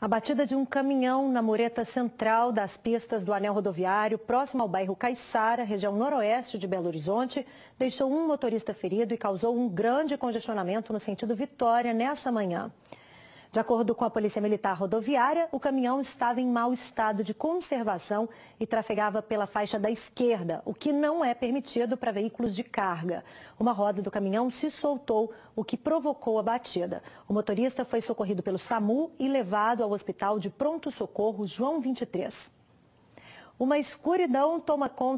A batida de um caminhão na mureta central das pistas do anel rodoviário, próximo ao bairro Caiçara, região noroeste de Belo Horizonte, deixou um motorista ferido e causou um grande congestionamento no sentido Vitória nessa manhã. De acordo com a Polícia Militar Rodoviária, o caminhão estava em mau estado de conservação e trafegava pela faixa da esquerda, o que não é permitido para veículos de carga. Uma roda do caminhão se soltou, o que provocou a batida. O motorista foi socorrido pelo SAMU e levado ao Hospital de Pronto Socorro João 23. Uma escuridão toma conta